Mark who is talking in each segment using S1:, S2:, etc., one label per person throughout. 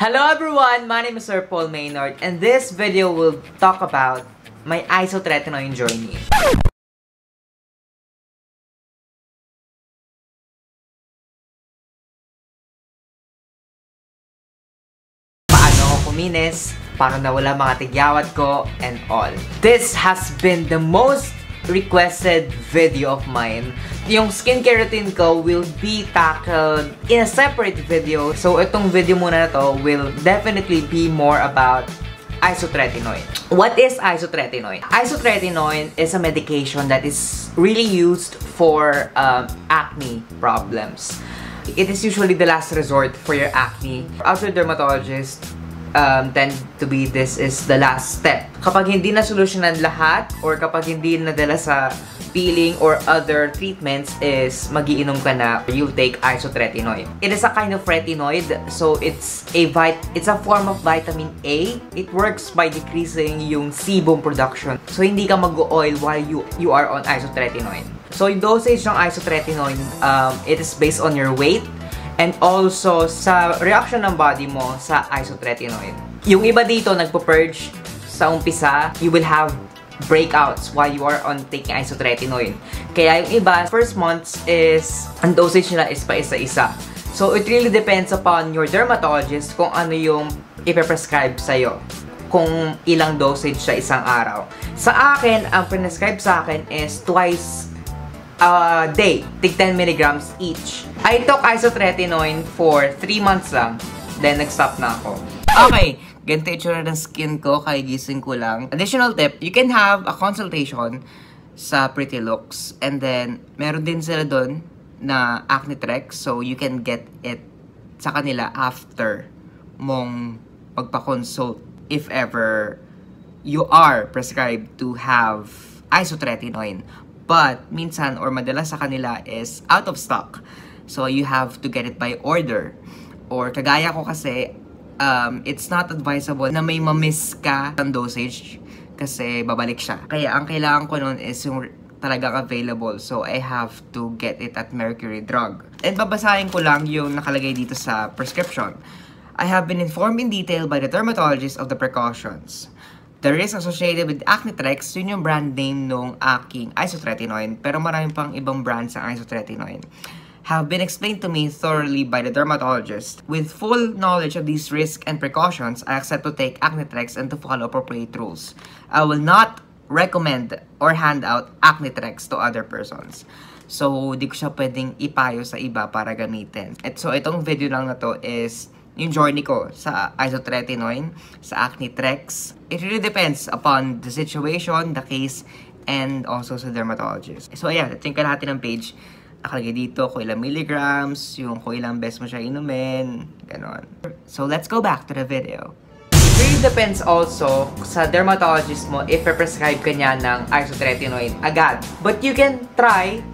S1: Hello everyone, my name is Sir Paul Maynard and this video will talk about my isotretinoin journey. Paano ako kuminis, paano nawala mga tigyawat ko, and all. This has been the most requested video of mine. Yung skincare routine ko will be tackled in a separate video. So, itong video muna na to will definitely be more about isotretinoin. What is isotretinoin? Isotretinoin is a medication that is really used for um, acne problems. It is usually the last resort for your acne. After dermatologist, um, tend to be this is the last step. Kapag hindi na solusyonan lahat or kapag hindi nadala sa peeling or other treatments is magiinom ka na you'll take isotretinoin. It is a kind of retinoid so it's a vit it's a form of vitamin A. It works by decreasing yung sebum production. So hindi ka mag-oil while you you are on isotretinoin. So yung dosage ng isotretinoin um, it is based on your weight and also sa reaction ng body mo sa isotretinoin. Yung iba dito nagpo-purge sa umpisa, you will have breakouts while you are on taking isotretinoin. Kaya yung iba, first months is, ang dosage nila is pa isa-isa. So, it really depends upon your dermatologist kung ano yung ipe-prescribe sa'yo kung ilang dosage sa isang araw. Sa akin, ang prescribe sa akin is twice a day, tig 10 milligrams each. I took isotretinoin for 3 months lang, then nag-stop na ako. Okay, ganito itsura ng skin ko, kaya gising ko lang. Additional tip, you can have a consultation sa Pretty Looks. And then, meron din sila doon na acne trex. So, you can get it sa kanila after mong magpa-consult if ever you are prescribed to have isotretinoin. But, minsan or madalas sa kanila is out of stock. So, you have to get it by order. Or, kagaya ko kasi, um, it's not advisable na may mamiss ka ng dosage kasi babalik siya. Kaya, ang kailangan ko nun is yung talagang available. So, I have to get it at Mercury Drug. And babasahin ko lang yung nakalagay dito sa prescription. I have been informed in detail by the dermatologist of the precautions. The risk associated with Acnitrex, yun yung brand name nung aking isotretinoin, pero marami pang ibang brands ang isotretinoin, have been explained to me thoroughly by the dermatologist. With full knowledge of these risks and precautions, I accept to take Acnitrex and to follow appropriate rules. I will not recommend or hand out Acnitrex to other persons. So, di ko siya pwedeng ipayo sa iba para gamitin. At so, itong video lang na to is yung journey ko sa isotretinoin, sa Acnitrex. It really depends upon the situation, the case, and also sa dermatologist. So, ayan, ito yung kalahati ng page. Nakalagay dito kung ilang milligrams, yung kung ilang best mo siya inumin, ganon. So, let's go back to the video. It really depends also sa dermatologist mo if prescribe ka niya ng isotretinoin agad. But you can try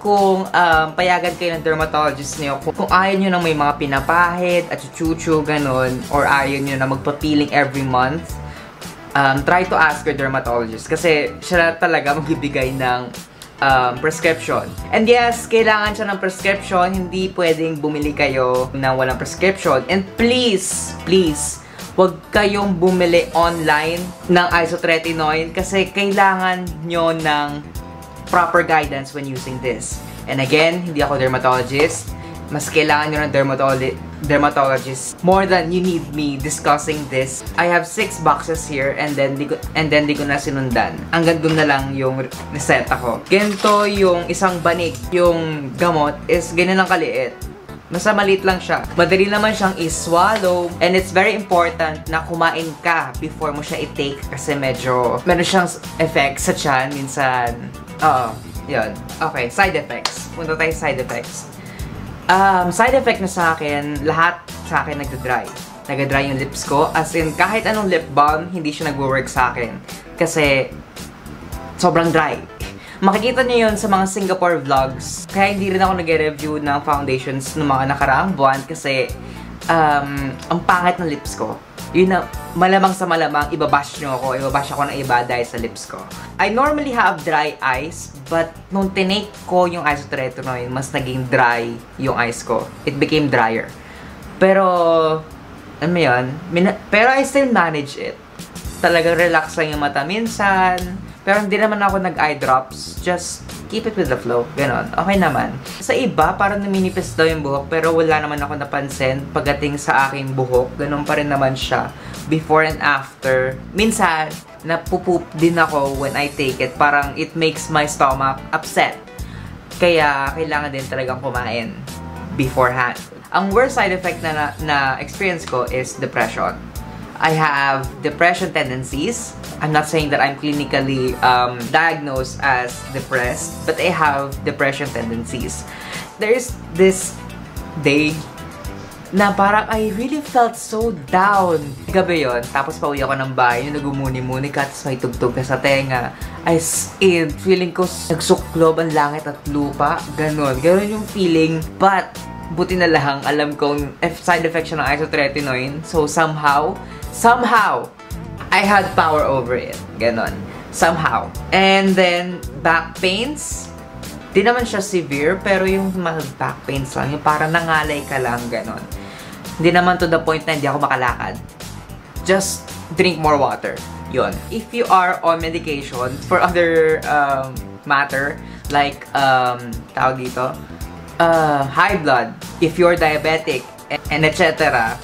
S1: kung um, payagan kayo ng dermatologist niyo, kung, kung ayaw nyo na may mga pinapahid at chuchu, ganun, or ayaw nyo na magpa-peeling every month, um, try to ask your dermatologist kasi siya talaga magbibigay ng um, prescription. And yes, kailangan siya ng prescription, hindi pwedeng bumili kayo ng walang prescription. And please, please, huwag kayong bumili online ng isotretinoin kasi kailangan nyo ng proper guidance when using this. And again, hindi ako dermatologist. Mas kailangan nyo ng dermatolo dermatologist more than you need me discussing this. I have six boxes here and then di ko, and then di ko na sinundan. Hanggang doon na lang yung reseta ko. Ganito yung isang banik. Yung gamot is ganyan lang kaliit. Basta maliit lang siya. Madali naman siyang i-swallow. And it's very important na kumain ka before mo siya i-take kasi medyo meron siyang effect sa tiyan minsan. Oo. Yun. Okay, side effects. Punta tayo side effects. Um, side effect na sa akin, lahat sa akin nagda-dry. Nagda-dry yung lips ko. As in, kahit anong lip balm, hindi siya nagwo-work sa akin. Kasi, sobrang dry. Makikita niyo yun sa mga Singapore vlogs. Kaya hindi rin ako nag-review ng foundations ng mga nakaraang buwan kasi um, ang pangit ng lips ko yun na, malamang sa malamang, ibabash nyo ako, ibabash ako ng iba dahil sa lips ko. I normally have dry eyes, but nung tinake ko yung isotretinoin, mas naging dry yung eyes ko. It became drier. Pero, Ano yun? Pero I still manage it. Talagang relax lang yung mata minsan. Pero hindi naman ako nag-eye drops. Just keep it with the flow. Ganon. Okay naman. Sa iba, parang naminipis daw yung buhok. Pero wala naman ako napansin pagdating sa aking buhok. Ganon pa rin naman siya. Before and after. Minsan, napupoop din ako when I take it. Parang it makes my stomach upset. Kaya, kailangan din talagang kumain beforehand. Ang worst side effect na, na, na ko is depression. I have depression tendencies. I'm not saying that I'm clinically um, diagnosed as depressed, but I have depression tendencies. There's this day na parang I really felt so down. Gabi yon tapos pauwi ako ng bahay, yung nagumuni-muni ka, tapos may tugtog ka sa tenga. As in, feeling ko nagsuklob ang langit at lupa. Ganon. Ganon yung feeling. But, buti na lang, alam kong side effect siya ng isotretinoin. So, somehow, somehow, I had power over it. Ganon. Somehow. And then, back pains, di naman siya severe, pero yung mga back pains lang, yung parang nangalay ka lang, ganon. Hindi naman to the point na hindi ako makalakad. Just drink more water. Yun. If you are on medication for other um, matter, like, um, tawag dito, uh, high blood, if you're diabetic, and etc.,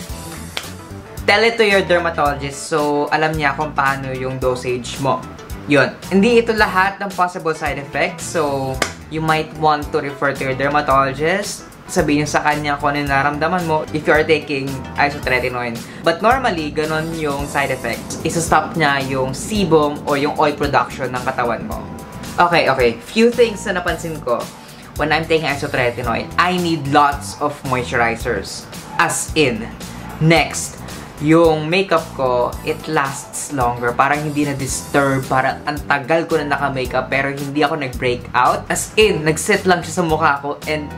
S1: tell it to your dermatologist so alam niya kung paano yung dosage mo. Yun. Hindi ito lahat ng possible side effects, so you might want to refer to your dermatologist. Sabihin sa kanya kung ano naramdaman mo if you are taking isotretinoin. But normally, ganun yung side effects. Isa-stop niya yung sebum or yung oil production ng katawan mo. Okay, okay. Few things na napansin ko when I'm taking isotretinoin, I need lots of moisturizers. As in, next, yung makeup ko, it lasts longer. Parang hindi na-disturb. Parang ang tagal ko na naka-makeup pero hindi ako nag-break out. As in, nag-set lang siya sa mukha ko and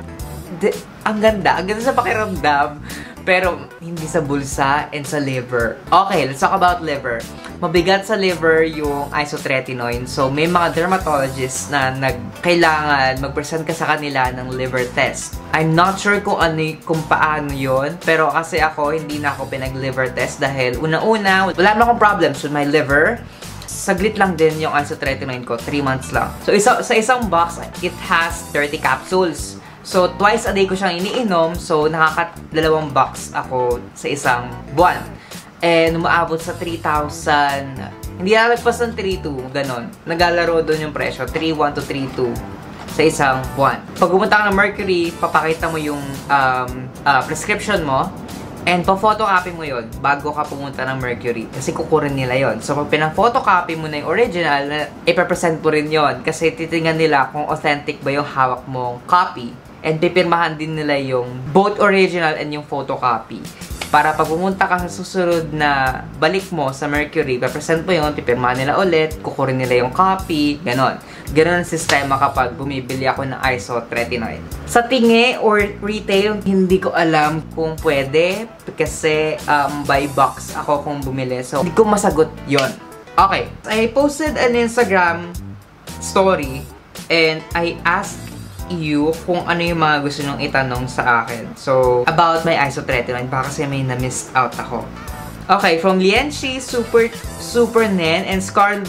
S1: ang ganda. Ang ganda sa pakiramdam. Pero hindi sa bulsa and sa liver. Okay, let's talk about liver. Mabigat sa liver yung isotretinoin. So, may mga dermatologists na nagkailangan mag-present ka sa kanila ng liver test. I'm not sure kung ano kung paano yon pero kasi ako hindi na ako pinag-liver test dahil una-una wala naman akong problems with my liver saglit lang din yung isotretinoin ko, 3 months lang. So, isa, sa isang box, it has 30 capsules. So, twice a day ko siyang iniinom. So, nakaka-dalawang box ako sa isang buwan. And, umaabot sa 3,000. Hindi nalagpas ng 3,2. Ganon. Nagalaro doon yung presyo. 3,1 to 3,2 sa isang buwan. Pag pumunta ka ng Mercury, papakita mo yung um, uh, prescription mo. And pa-photocopy mo yon bago ka pumunta ng Mercury. Kasi kukurin nila yon So, pag pinang-photocopy mo na yung original, ipapresent mo rin yon Kasi titingnan nila kung authentic ba yung hawak mong copy And pipirmahan din nila yung both original and yung photocopy. Para pag pumunta ka sa susunod na balik mo sa Mercury, papresent mo yun, pipirmahan nila ulit, kukurin nila yung copy, ganon. Ganon ang sistema kapag bumibili ako ng isotretinoin. Sa tingi or retail, hindi ko alam kung pwede kasi um, by box ako kung bumili. So, hindi ko masagot yon. Okay. I posted an Instagram story and I asked you kung ano yung mga gusto nyong itanong sa akin. So, about my isotretinoin, baka kasi may na-miss out ako. Okay, from Lienchi, Super, Super Nen, and Scarl,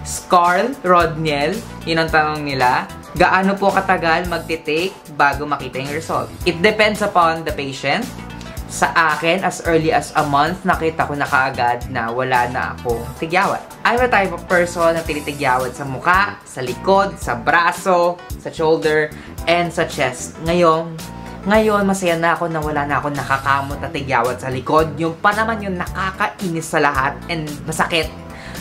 S1: Scarl Rodniel, yun ang tanong nila. Gaano po katagal magte-take bago makita yung result? It depends upon the patient. Sa akin, as early as a month, nakita ko na kaagad na wala na akong tigyawat. I'm a type of person na tinitigyawat sa muka, sa likod, sa braso, sa shoulder, and sa chest. Ngayon, ngayon, masaya na ako na wala na ako nakakamot na tigyawat sa likod. Yung pa naman yung nakakainis sa lahat and masakit.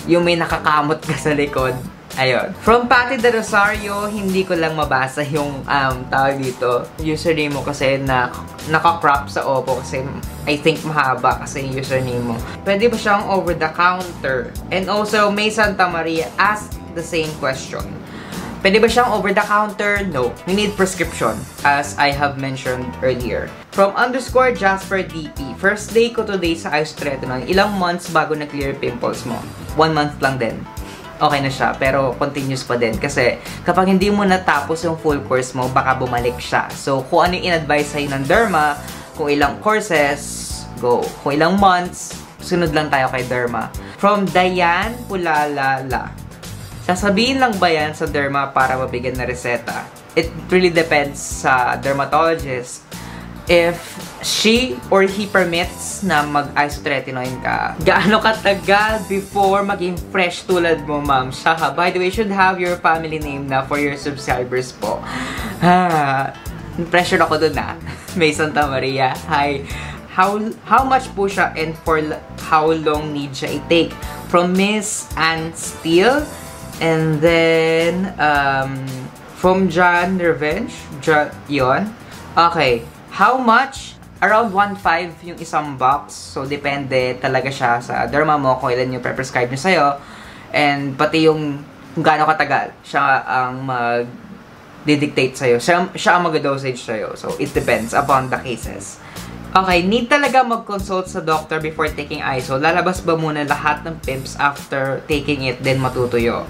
S1: Yung may nakakamot ka sa likod. Ayun. From Patty de Rosario, hindi ko lang mabasa yung um, tawag dito. Username mo kasi na naka-crop sa Oppo kasi I think mahaba kasi yung username mo. Pwede ba siyang over the counter? And also, May Santa Maria asked the same question. Pwede ba siyang over the counter? No. We need prescription, as I have mentioned earlier. From underscore Jasper DP, first day ko today sa isotretinoin, ilang months bago na-clear pimples mo? One month lang din okay na siya. Pero continuous pa din. Kasi kapag hindi mo natapos yung full course mo, baka bumalik siya. So, kung ano yung in-advise sa'yo ng derma, kung ilang courses, Go. Kung ilang months, sunod lang tayo kay Derma. From Dayan Pulalala. Sasabihin lang ba yan sa derma para mabigyan na reseta? It really depends sa dermatologist if she or he permits na mag-isotretinoin ka. Gaano katagal before maging fresh tulad mo, ma'am? Shaha, by the way, should have your family name na for your subscribers po. Ha, pressure ako dun ah. May Santa Maria. Hi. How, how much po siya and for how long need siya i-take? From Miss Ann Steele, And then, um, from John Revenge, John, yon. Okay. How much? Around 1.5 yung isang box. So, depende talaga siya sa derma mo kung ilan yung pre-prescribe niya sa'yo. And pati yung kung gaano katagal siya ang mag didictate sa'yo. Siya, siya ang mag-dosage sa'yo. So, it depends upon the cases. Okay, need talaga mag-consult sa doctor before taking ISO. Lalabas ba muna lahat ng pimps after taking it, then matutuyo?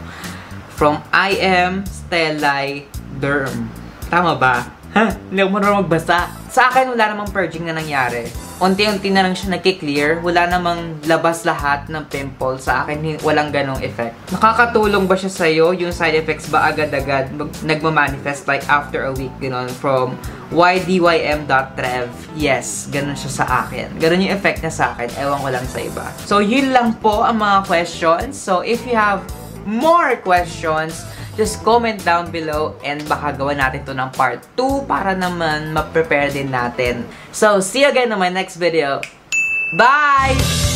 S1: From I am Stellai Derm. Tama ba? Ha? Hindi ako marunong magbasa. Sa akin, wala namang purging na nangyari unti-unti na lang siya nagki-clear. Wala namang labas lahat ng pimple. Sa akin, walang ganong effect. Nakakatulong ba siya sa'yo? Yung side effects ba agad-agad nagmamanifest like after a week? Ganon, from ydym.trev. Yes, ganon siya sa akin. Ganon yung effect niya sa akin. Ewan ko lang sa iba. So, yun lang po ang mga questions. So, if you have more questions, just comment down below and baka gawa natin to ng part 2 para naman ma-prepare din natin. So, see you again on my next video. Bye!